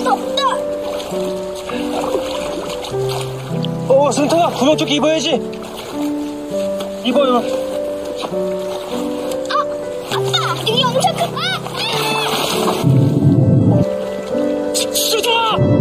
아, 덥다. 어, 승태야, 구명조끼 입어야지. 입어요. 아, 아빠, 등이 엄청 큰. 아, 아. 수정아!